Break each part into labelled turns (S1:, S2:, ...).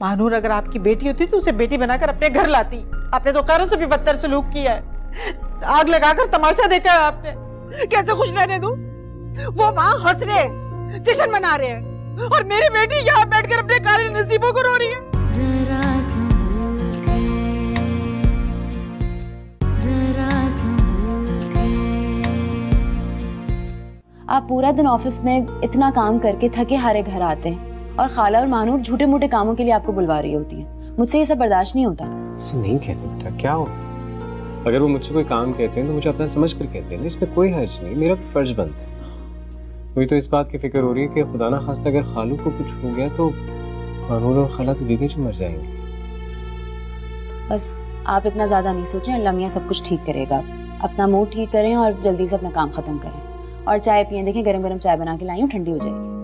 S1: مانور اگر آپ کی بیٹی ہوتی تو اسے بیٹی بنا کر اپنے گھر لاتی۔ آپ نے تو کاروں سے بھی بدتر سلوک کیا ہے۔ آگ لگا کر تماشا دیکھا ہے آپ نے۔ کیسے خوش رہنے دوں؟ وہ وہاں ہنس رہے جشن منا رہے ہیں۔ اور میری بیٹی یہاں بیٹھ کر اپنے کالج نصیبوں کو رو رہی ہے۔
S2: ذرا ذرا
S3: آپ پورا دن آفس میں اتنا کام کر کے تھکے ہارے گھر آتے ہیں اور خالہ اور مانور جھوٹے موٹے کاموں کے لیے آپ کو بلوا رہی ہوتی ہیں۔ مجھ سے یہ سب برداشت نہیں ہوتا۔
S4: اسے نہیں کہتے بیٹا کیا ہو اگر وہ مجھ سے کوئی کام کہتے ہیں تو مجھے اپنا سمجھ کر کہتے ہیں اس میں کوئی حرج نہیں میرا فرض بنتا ہے۔ کوئی تو اس بات کی فکر ہو رہی ہے کہ خدا نہ خواستہ اگر خالو کو کچھ ہو گیا تو مانور اور خالہ تو دیدے جو مر جائیں گے؟
S3: بس آپ اتنا زیادہ نہیں سوچیں اللہ میاں سب کچھ ٹھیک کرے گا۔ اپنا موڈ ٹھیک کریں اور جلدی سے اپنا کام ختم کریں۔ اور چائے پئیں دیکھیں گرم گرم چائے بنا کے لائی ہوں ٹھنڈی ہو جائے گی۔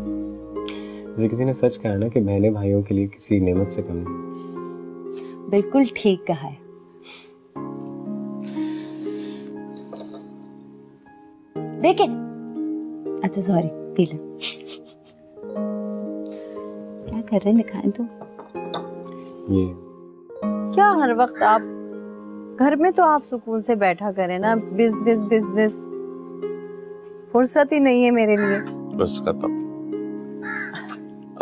S4: جی کسی نے سچ کہا نا کہ بہنیں بھائیوں کے لیے کسی نعمت سے کم نہیں۔
S3: بالکل ٹھیک کہا ہے۔ دیکھیں اچھا سوری پیلا کیا کر رہے ہیں تو
S5: کیا ہر وقت آپ گھر میں تو آپ سکون سے بیٹھا کریں نا بزنس بزنس فرصت ہی نہیں ہے میرے لیے
S6: بس ختم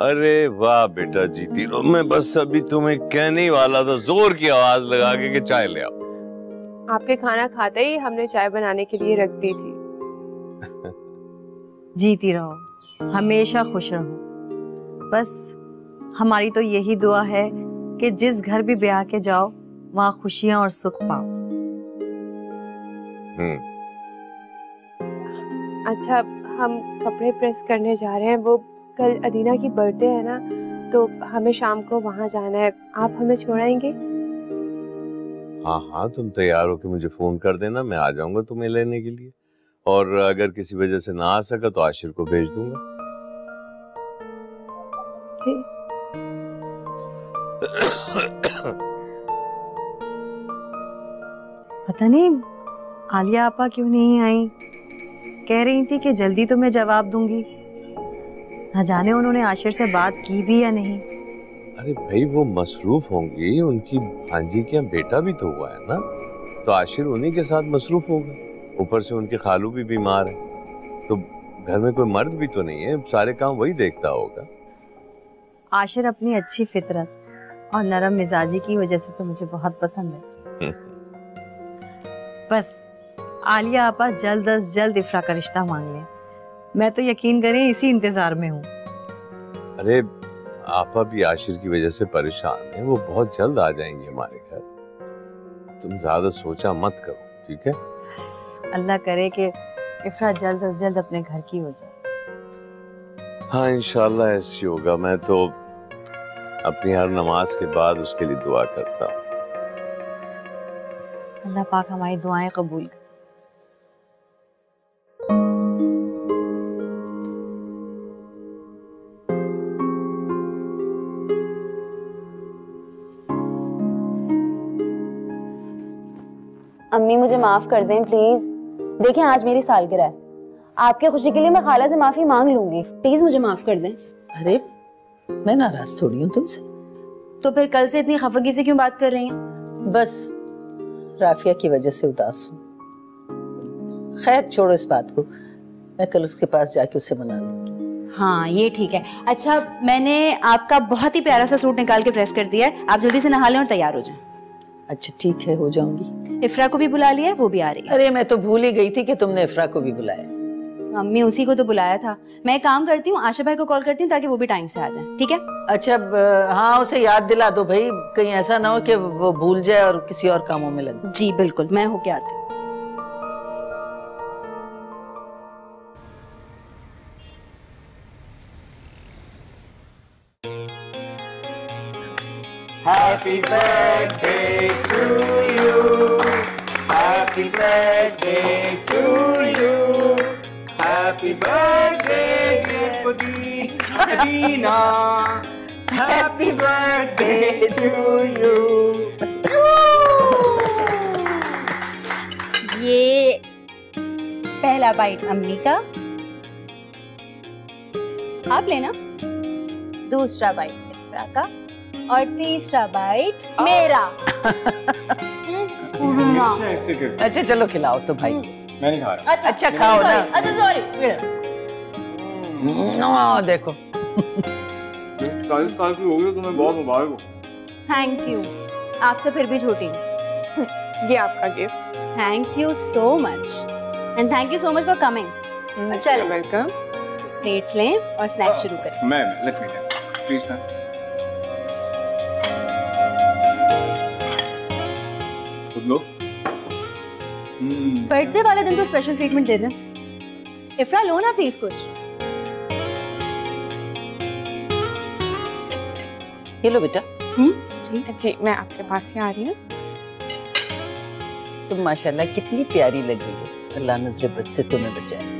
S6: ارے واہ بیٹا جیتی رو میں بس ابھی تمہیں کہنے والا تھا زور کی آواز لگا کے کہ چائے لے آؤ
S7: آپ کے کھانا کھاتے ہی ہم نے چائے بنانے کے لیے رکھ دی تھی
S5: جیتی رہو ہمیشہ خوش رہو۔ بس ہماری تو یہی دعا ہے کہ جس گھر بھی بیا کے جاؤ وہاں خوشیاں اور سکھ پاؤ۔
S7: اچھا ہم کپڑے پریس کرنے جا رہے ہیں۔ وہ کل ادینہ کی برتھ ڈے ہے نا تو ہمیں شام کو وہاں جانا ہے۔ آپ ہمیں چھوڑائیں گے؟
S6: ہاں ہاں تم تیار ہو کے مجھے فون کر دینا میں آ جاؤں گا تمہیں لینے کے لیے۔ اور اگر کسی وجہ سے نہ آ سکا تو آشر کو بھیج دوں گا۔
S7: جی۔
S5: پتہ نہیں آلیا آپا کیوں نہیں آئی کہہ رہی تھی کہ جلدی تو میں جواب دوں گی۔ نہ جانے انہوں نے آشر سے بات کی بھی یا نہیں۔
S6: ارے بھائی وہ مصروف ہوں گی۔ ان کی بھانجی کیا بیٹا بھی تو ہوا ہے نا؟ تو آشر انہی کے ساتھ مصروف ہوگا۔ اوپر سے ان کے خالو بھی بیمار ہے تو گھر میں کوئی مرد بھی تو نہیں ہے؟ سارے کام وہی دیکھتا ہوگا۔
S5: آشر اپنی اچھی فطرت اور نرم مزاجی کی وجہ سے تو مجھے بہت پسند ہے۔ بس عالیہ آپا جلد از جلد افرا کا رشتہ مانگ لیں۔ میں تو یقین کریں اسی انتظار میں ہوں۔
S6: ارے آپا بھی آشر کی وجہ سے پریشان ہیں۔ وہ بہت جلد آ جائیں گے ہمارے گھر۔ تم زیادہ سوچا مت کرو ٹھیک ہے؟
S5: اللہ کرے کہ افرا جلد از جلد اپنے گھر کی ہو جائے۔
S6: ہاں انشاءاللہ ایسی ہوگا۔ میں تو اپنی ہر نماز کے بعد اس کے لیے دعا کرتا ہوں۔
S5: اللہ پاک ہماری دعائیں قبول کر
S3: امی مجھے معاف کر دیں پلیز۔ دیکھیں آج میری سالگرہ ہے۔ آپ کے خوشی کے لیے میں خالہ سے معافی مانگ لوں گی۔ پلیز مجھے معاف کر دیں۔
S8: ارے میں ناراض تھوڑی ہوں تم سے۔
S3: تو پھر کل سے اتنی خفگی سے کیوں بات کر رہی ہیں؟
S8: بس رافیہ کی وجہ سے اداس ہوں۔ خیر چھوڑو اس بات کو۔ میں کل اس کے پاس جا کے اسے منا لوں۔ گی
S3: ہاں یہ ٹھیک ہے۔ اچھا میں نے آپ کا بہت ہی پیارا سا سوٹ نکال کے پریس کر دیا ہے۔ آپ جلدی سے نہا لیں اور تیار ہو جائیں۔
S8: اچھا ٹھیک ہے ہو جاؤں گی۔
S3: افرا کو بھی بلا لیا ہے؟ وہ بھی آ رہی ہے۔
S8: ارے میں تو بھول ہی گئی تھی کہ تم نے افرا کو بھی بلایا۔
S3: امی اسی کو تو بلایا تھا۔ میں کام کرتی ہوں آشا بھائی کو کال کرتی ہوں تاکہ وہ بھی ٹائم سے آ جائیں ٹھیک ہے؟
S8: اچھا ہاں اسے یاد دلا دو بھائی کہیں ایسا نہ ہو کہ وہ بھول جائے اور کسی اور کاموں میں لگ
S3: جی بالکل میں ہو کے آتی ہوں۔ یہ پہلا بائک امی کا آپ لینا دوسرا بائکرا کا اور تیسرا بائٹ میرا۔
S8: اچھا چلو کھلاؤ تو بھائی۔
S9: میں
S3: اچھا, اچھا، کھاؤ سوری
S8: اچھا، دیکھو۔
S9: چالیس سال کی ہوگی تمہیں بہت مبارک ہو۔
S3: تھینک یو آپ سے پھر بھی چھوٹی
S7: یہ آپ کا gift
S3: thank you so much and thank you so much for coming چلو
S7: ویلکم
S3: پلیٹس لیں اور اسنیک شروع کریں۔
S9: میں let me please ma'am
S3: birthday والے دن تو اسپیشل ٹریٹمنٹ دے دیں افرا لو نا پلیز کچھ
S8: یہ لو بیٹا
S10: جی میں آپ کے پاس ہی آ رہی ہوں
S8: تم ماشاءاللہ کتنی پیاری لگی ہو اللہ نظر بد سے تمہیں بچائے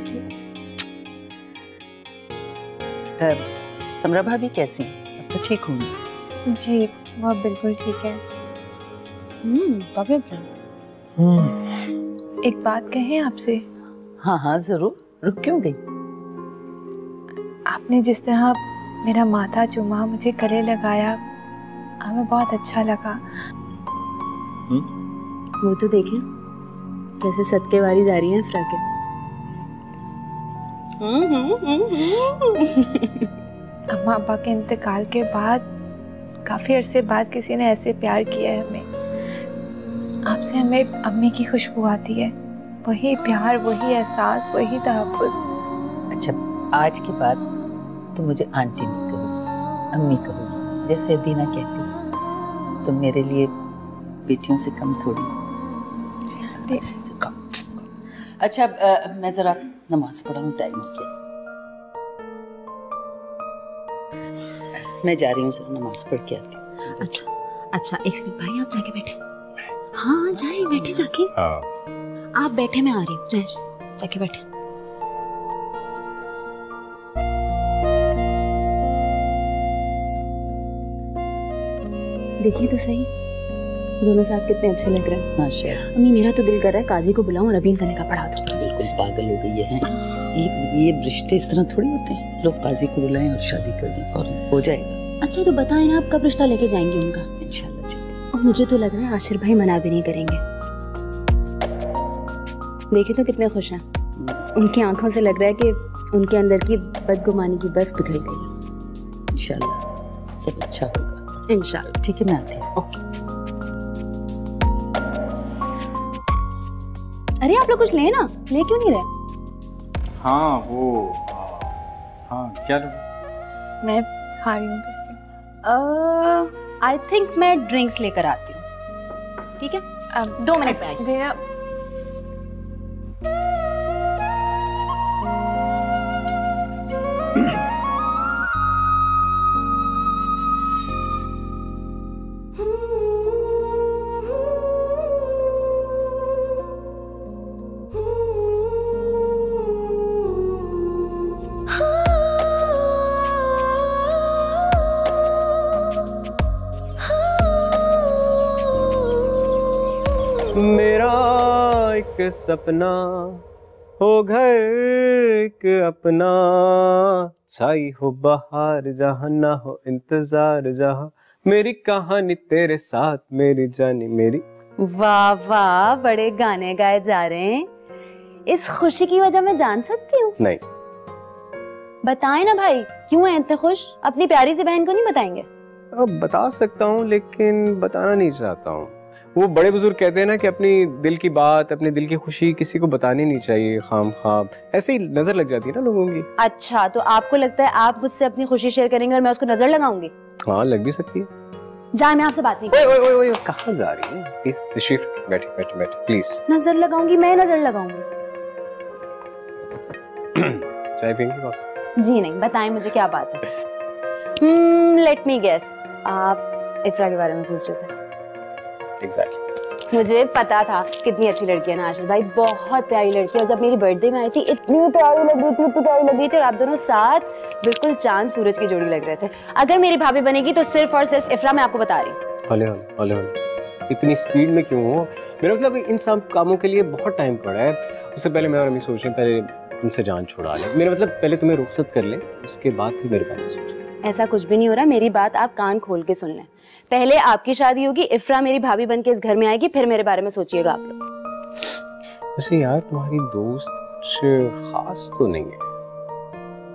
S8: سمرا بھابھی کیسی ہیں اب تو ٹھیک ہوں گی
S11: جی وہ بالکل ٹھیک ہے
S9: ہوں
S11: ایک بات کہیں آپ سے؟
S8: ہاں ہاں ضرور۔ رک کیوں گئی؟
S11: آپ نے جس طرح میرا ماتھا چوما مجھے گلے لگایا ہمیں بہت اچھا لگا۔
S3: وہ تو دیکھیں۔ جیسے صدقے واری جا رہی ہیں فراکیں
S11: اماں ابا کے انتقال کے بعد کافی عرصے بعد کسی نے ایسے پیار کیا ہے ہمیں۔ آپ سے ہمیں امی کی خوشبو آتی ہے۔ وہی پیار وہی احساس وہی تحفظ۔
S8: اچھا آج کی بات تو مجھے آنٹی نہیں کرو امی کرو جیسے دینا کہتی تو میرے لیے بیٹیوں سے کم تھوڑی۔ جی۔ اچھا میں ذرا نماز پڑھا ہوں ٹائم ہو گیا۔ میں جا رہی ہوں ذرا نماز پڑھ کے آتی ہوں۔
S3: اچھا اچھا ایک سیکنڈ بھائی آپ جا کے بیٹھے ہاں ہاں جائیں بیٹھے جا کے
S4: ہاں۔
S3: آپ بیٹھے میں آ رہی ہوں۔ جائیں جا کے بیٹھے۔ دیکھیے تو صحیح دونوں ساتھ کتنے اچھے لگ رہے
S8: ہیں۔
S3: امی میرا تو دل کر رہا ہے قاضی کو بلاؤں اور ابھی ان کا نکاح پڑھا دوں۔
S8: بالکل پاگل ہو گئی ہے یہ رشتے اس طرح تھوڑی ہوتے ہیں۔ لوگ قاضی کو بلائیں اور شادی کر دیں فوراً۔ ہو جائے گا۔
S3: اچھا تو بتائیں آپ کب رشتہ لے کے جائیں گے ان کا؟ مجھے تو لگ رہا ہے آشر بھائی منع بھی نہیں کریں گے۔ دیکھیں تو کتنے خوش ہیں۔ ان کی آنکھوں سے لگ رہا ہے کہ ان کے اندر کی بدگمانی کی بس پگھل گئی۔
S8: انشاءاللہ سب اچھا ہوگا۔
S3: انشاءاللہ
S8: ٹھیک ہے میں آتی ہوں۔ اوکے۔
S3: ارے آپ لوگ کچھ لیں نا۔ لے کیوں نہیں رہے؟
S9: ہاں وہ۔ ہاں کیا
S11: میں کھا رہی ہوں
S3: آئی تھنک میں ڈرنکس لے کر آتی ہوں۔ ٹھیک ہے؟
S11: دو منٹ میں
S4: ایک سپنا ہو گھر ایک اپنا۔ چھائی ہو بہار جہاں نہ ہو انتظار جہاں میری کہانی تیرے ساتھ میری جانی میری۔
S3: واہ واہ بڑے گانے گائے جا رہے ہیں۔ اس خوشی کی وجہ میں جان سکتی ہوں؟
S4: نہیں۔
S3: بتائیں نا بھائی کیوں ہیں اتنے خوش؟ اپنی پیاری سی بہن کو نہیں بتائیں گے؟
S4: اب بتا سکتا ہوں لیکن بتانا نہیں چاہتا ہوں۔ وہ بڑے بزرگ کہتے ہیں نا کہ اپنی دل کی بات اپنے دل کی خوشی کسی کو بتانی نہیں چاہیے خام خام ایسے ہی نظر لگ جاتی ہے نا لوگوں کی۔
S3: اچھا تو آپ کو لگتا ہے آپ مجھ سے اپنی خوشی شیئر کریں گے اور میں اس کو نظر لگاؤں گی؟
S4: ہاں لگ بھی سکتی ہے۔
S3: جائیں میں آپ سے بات نہیں اوئے
S4: اوئے اوئے کہاں جا رہی ہیں؟ پلیز تشریف بیٹھے بیٹھے بیٹھے پلیز
S3: نظر لگاؤں گی میں نظر لگاؤں گی۔
S4: چائے پئیں گے آپ
S3: جی نہیں بتائیں مجھے کیا بات ہے۔ لیٹ می گیس آپ افرا کے بارے میں سوچ رہے تھے۔ مجھے پتا تھا کتنی اچھی لڑکی ہے نا آشر بھائی بہت پیاری لڑکی ہے اور جب میری برتھ ڈے میں آئی تھی اتنی پیاری لگ رہی تھی اتنی پیاری لگ رہی تھی اور آپ دونوں ساتھ بالکل چاند سورج کی جوڑی لگ رہے تھے۔ اگر میری بھابھی بنے گی تو صرف اور صرف افرا میں آپ کو بتا رہی ہوں۔
S4: اتنی اسپیڈ میں کیوں ہوں؟ میرا مطلب ان سب کاموں کے لیے بہت ٹائم پڑا ہے۔ اس سے پہلے میں اور امی سوچ رہے ہیں پہلے تم سے جان چھوڑا لیں۔ میرا مطلب پہلے تمہیں رخصت کر لیں اس کے بعد پھر میرے بارے سوچیں
S3: ایسا کچھ بھی نہیں ہو رہا میری بات آپ کان کھول کے سن لیں۔ پہلے آپ کی شادی ہوگی افرا میری بھابھی بن کے اس گھر میں آئے گی پھر میرے بارے میں سوچیے گا آپ لوگ۔
S4: ویسے یار تمہاری دوست کچھ خاص تو نہیں ہے۔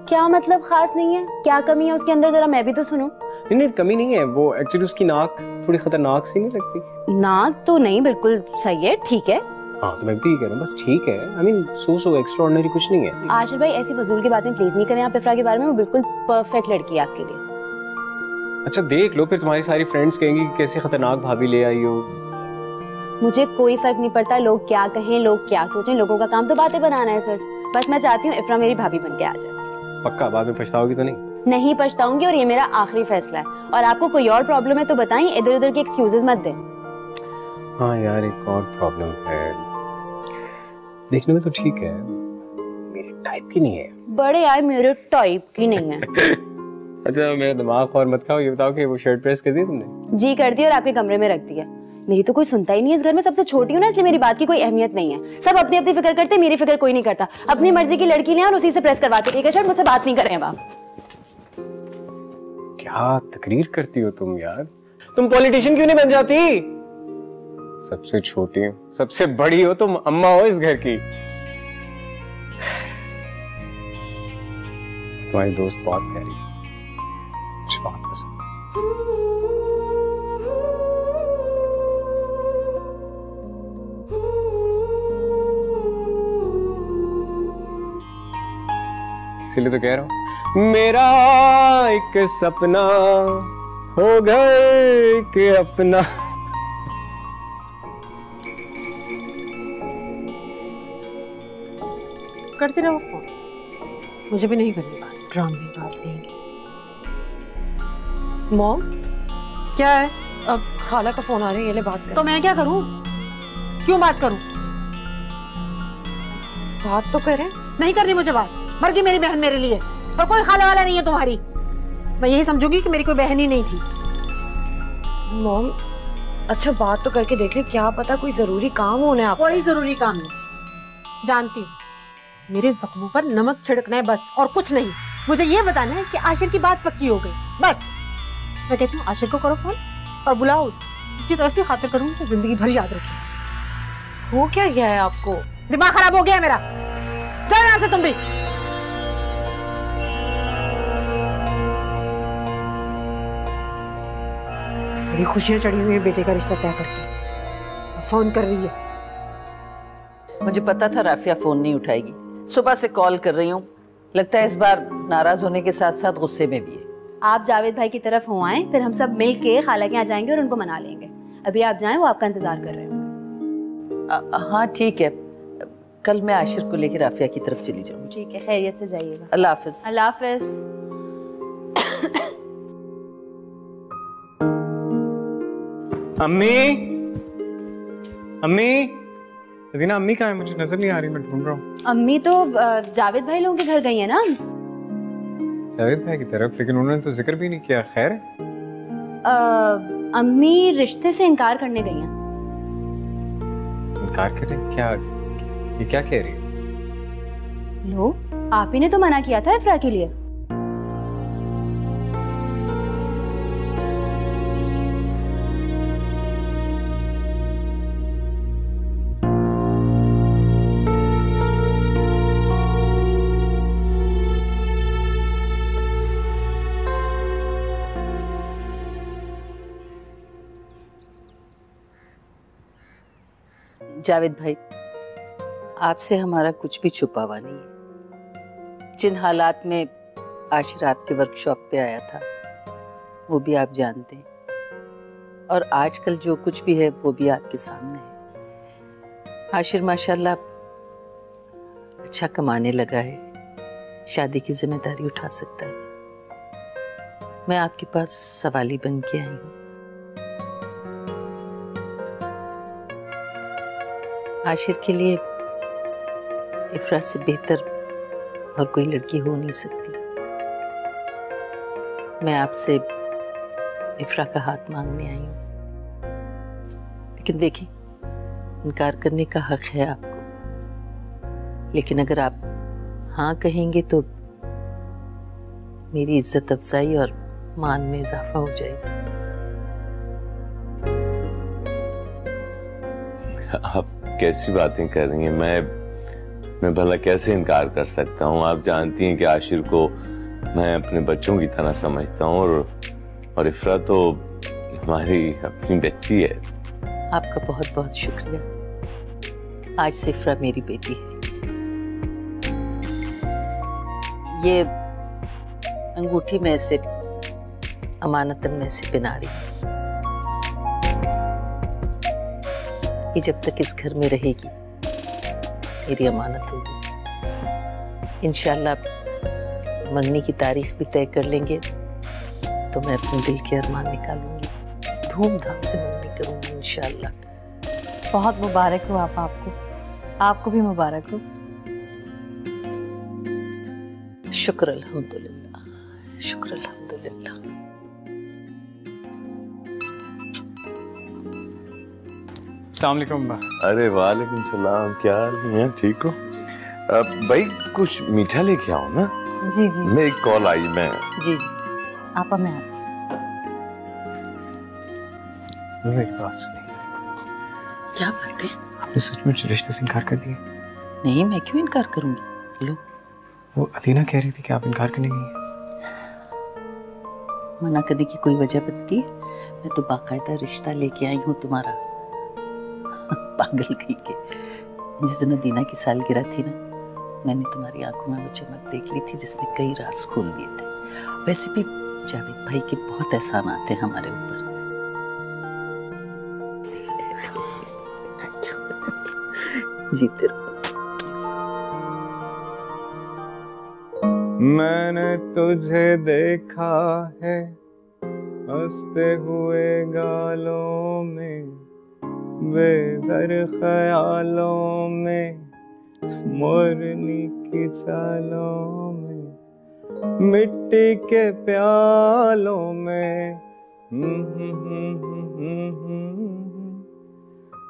S3: کیا مطلب خاص نہیں ہے؟ کیا کمی ہے اس کے اندر؟ ذرا میں بھی تو سنوں۔
S4: نہیں نہیں کمی نہیں ہے۔ وہ ایکچولی اس کی ناک تھوڑی خطرناک سی نہیں لگتی؟
S3: ناک تو نہیں بالکل صحیح ہے ٹھیک ہے۔
S4: ہاں تو میں بھی کہہ رہا ہوں بس ٹھیک ہے۔ آئی مین سو سو ایکسٹرا کچھ نہیں ہے۔
S3: آشر بھائی ایسی فضول کی باتیں پلیز نہیں کریں آپ افرا کے بارے میں وہ بالکل پرفیکٹ لڑکی ہے آپ کے لیے۔
S4: اچھا دیکھ لو پھر تمہاری ساری فرینڈس کہیں گی کہ کیسے خطرناک بھابھی لے آئی ہو۔
S3: مجھے کوئی فرق نہیں پڑتا لوگ کیا کہیں لوگ کیا سوچیں لوگوں کا کام تو باتیں بنانا ہے صرف۔ بس میں چاہتی ہوں افرا میری بھابھی بن کے آ جائے۔
S4: پکا بعد میں پچھتاؤ گی تو نہیں؟
S3: نہیں پچھتاؤں گی اور یہ میرا آخری فیصلہ ہے۔ اور آپ کو کوئی اور پرابلم ہے تو بتائیں ادھر ادھر کے ایکسکیوزز مت دیں۔
S4: ہاں یار ایک اور پرابلم ہے۔ دیکھنے میں تو ٹھیک ہے۔ میرے ٹائپ کی نہیں ہے۔
S3: بڑے آئے میرے ٹائپ کی نہیں ہے۔
S4: اچھا میرا دماغ اور مت کھاؤ یہ بتاؤ کہ وہ شرٹ پریس کر دی تم نے؟
S3: جی کر دی اور آپ کے کمرے میں رکھ دی میری تو کوئی سنتا ہی نہیں اس گھر میں سب سے چھوٹی ہوں نا اس لیے میری بات کی کوئی اہمیت نہیں ہے۔ سب اپنی اپنی فکر کرتے میری فکر کوئی نہیں کرتا۔ اپنی مرضی کی لڑکی لیں اور اسی سے پریس کرواتے ٹھیک ہے شرٹ مجھ سے بات نہیں کر رہے ہیں باپ
S4: کیا تقریر کرتی ہو تم یار؟ تم پولیٹیشین کیوں نہیں بن جاتی؟ سب سے چھوٹی ہوں سب سے بڑی ہو تم اما ہو اس گھر کی۔ تمہاری دوست بہت پیاری مجھے بہت پسند اسی لیے تو کہہ رہا ہوں، میرا ایک سپنا ہو گھر کے اپنا۔
S1: کرتے رہو فون۔ مجھے بھی نہیں کرنی بات۔ ڈرامے باز رہیں گے۔
S10: موم
S1: کیا ہے؟
S10: اب خالہ کا فون آ رہی ہے یہ لے بات کر تو
S1: میں کیا کروں؟ کیوں بات کروں؟
S10: بات تو کریں۔
S1: نہیں کرنی مجھے بات۔ مرگی میری بہن میرے لیے۔ اور کوئی خالہ والا نہیں ہے تمہاری۔ میں یہی سمجھوں گی کہ میری کوئی بہن ہی نہیں تھی۔
S10: موم اچھا بات تو کر کے دیکھ لیں۔ کیا پتا کوئی ضروری کام ہونے آپ سے۔ کوئی
S1: ضروری کام نہیں۔ جانتی ہوں۔ میرے زخموں پر نمک چھڑکنا ہے، بس، اور کچھ نہیں۔ مجھے یہ بتانا ہے کہ آشر کی بات پکی ہو گئی۔ بس۔ میں کہتا ہوں، آشر کو کرو فون اور بلاؤ اس اس کی تو ایسی خاطر کروں کہ زندگی بھر یاد رکھے۔
S10: ہو کیا گیا ہے آپ کو؟
S1: دماغ خراب ہو گیا ہے میرا۔ جاؤ یہاں سے تم بھی۔ میری خوشیاں چڑھی ہوئی ہیں بیٹے کا رشتہ طے کر کے۔ فون کر رہی ہے۔
S8: مجھے پتا تھا رافیہ فون نہیں اٹھائے گی۔ صبح سے کال کر رہی ہوں۔ لگتا ہے اس بار ناراض ہونے کے ساتھ ساتھ غصے میں بھی ہے۔
S3: آپ جاوید بھائی کی طرف ہو آئیں پھر ہم سب مل کے خالہ کے جائیں گے اور ان کو منا لیں گے۔ ابھی آپ جائیں وہ آپ کا انتظار کر رہے ہیں
S8: ہاں ٹھیک ہے۔ کل میں عاشر کو لے کے رافیہ کی طرف چلی جاؤں
S3: ٹھیک ہے خیریت سے جائیے گا۔
S8: اللہ حافظ۔
S3: اللہ حافظ۔
S9: امی امی۔ دینا امی کہاں ہے مجھے نظر نہیں آ رہی میں ڈھونڈ رہا ہوں۔
S3: امی تو جاوید بھائی لوگوں کے گھر گئی ہیں نا؟
S4: جاوید بھائی کی طرف لیکن انہوں نے تو ذکر بھی نہیں کیا۔ خیر۔
S3: امی رشتے سے انکار کرنے گئی ہیں۔
S4: انکار کرنے کیا؟ یہ کیا کہہ رہی ہے
S3: لو آپ ہی نے تو منع کیا تھا افرا کے لیے۔
S8: جاوید بھائی، آپ سے ہمارا کچھ بھی چھپا ہوا نہیں ہے۔ جن حالات میں آشر آپ کے ورکشاپ پہ آیا تھا، وہ بھی آپ جانتے ہیں۔ اور آج کل جو کچھ بھی ہے، وہ بھی آپ کے سامنے ہے۔ عاشر، ماشاءاللہ اچھا کمانے لگا ہے۔ شادی کی ذمہ داری اٹھا سکتا ہے۔ میں آپ کے پاس سوالی بن کے آئی ہوں۔ عاشر کے لیے افرا سے بہتر اور کوئی لڑکی ہو نہیں سکتی۔ میں آپ سے افرا کا ہاتھ مانگنے آئی ہوں۔ لیکن دیکھیں، انکار کرنے کا حق ہے آپ کو۔ لیکن اگر آپ ہاں کہیں گے تو میری عزت افزائی اور مان میں اضافہ ہو جائے گا۔
S6: آپ کیسی باتیں کر رہی ہیں؟ میں میں بھلا کیسے انکار کر سکتا ہوں؟ آپ جانتی ہیں کہ عاشر کو میں اپنے بچوں کی طرح سمجھتا ہوں اور اور افرا تو ہماری اپنی بچی ہے۔
S8: آپ کا بہت بہت شکریہ۔ آج سے افرا میری بیٹی ہے۔ یہ انگوٹھی میں سے امانتن میں سے بنا رہی۔ ہوں یہ جب تک اس گھر میں رہے گی میری امانت ہوگی۔ انشاءاللہ منگنی کی تاریخ بھی طے کر لیں گے تو میں اپنے دل کے ارمان نکالوں گی۔ دھوم دھام سے منگنی کروں گی انشاءاللہ۔
S5: بہت مبارک ہو آپ آپ کو۔ آپ کو بھی مبارک ہو۔
S8: شکر الحمدللہ شکر الحمدللہ۔
S9: السلام علیکم
S6: ارے وعلیکم السلام۔ کیا حال میاں ٹھیک ہو؟ بھائی کچھ میٹھا لے کے آؤ نا۔
S5: جی جی۔
S6: میری کال آئی میں۔
S8: جی جی۔
S5: آپ میں آتی
S9: ایک بات سنی
S8: کیا بات ہے؟ آپ
S9: نے سچ مچ رشتے سے انکار کر دیا
S8: نہیں میں کیوں انکار کروں گی؟ لو
S9: وہ عدینہ کہہ رہی تھی کہ آپ انکار کرنے گئی
S8: منع کرنے کی کوئی وجہ بنتی ہے؟ میں تو باقاعدہ رشتہ لے کے آئی ہوں تمہارا۔ پاگل گئی کہ جس دن دینا کی سال گرا تھی نا، میں نے تمہاری آنکھوں میں وہ چمک دیکھ لی تھی جس نے کئی راز کھول دیے تھے۔ ویسے بھی جاوید بھائی کے بہت احسان آتے ہیں ہمارے اوپر۔ جیتے رہو
S12: میں
S13: نے
S12: تجھے دیکھا ہے، ہنستے ہوئے گالوں میں۔ بے زر خیالوں میں مرنی کی چالوں میں مٹی کے پیالوں میں۔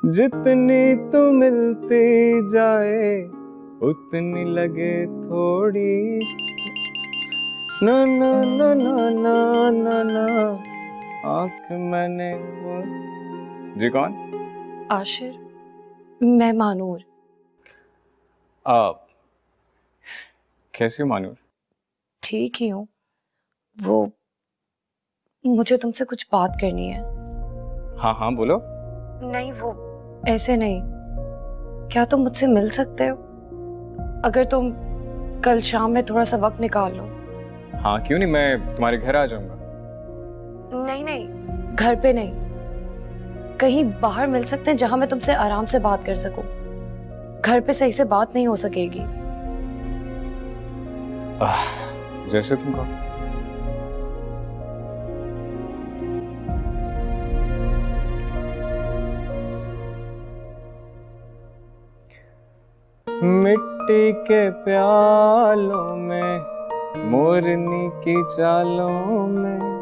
S12: جتنی تو ملتی جائے، اتنی لگے تھوڑی۔ نا نا
S13: نا
S12: نا
S13: نا
S12: نا
S14: آنکھ میں نے
S9: جی کون؟
S10: عاشر میں مانور۔
S9: آپ کیسی ہو مانور؟
S10: ٹھیک ہی ہوں۔ وہ مجھے تم سے کچھ بات کرنی ہے۔
S9: ہاں ہاں بولو۔
S10: نہیں وہ ایسے نہیں۔ کیا تم مجھ سے مل سکتے ہو؟ اگر تم کل شام میں تھوڑا سا وقت نکال لو۔
S9: ہاں کیوں نہیں؟ میں تمہارے گھر آ جاؤں گا۔
S10: نہیں نہیں گھر پہ نہیں۔ کہیں باہر مل سکتے ہیں جہاں میں تم سے آرام سے بات کر سکوں۔ گھر پہ صحیح سے بات نہیں ہو سکے گی۔
S9: جیسے تم کہو۔
S12: مٹی کے پیالوں میں مورنی کی چالوں میں۔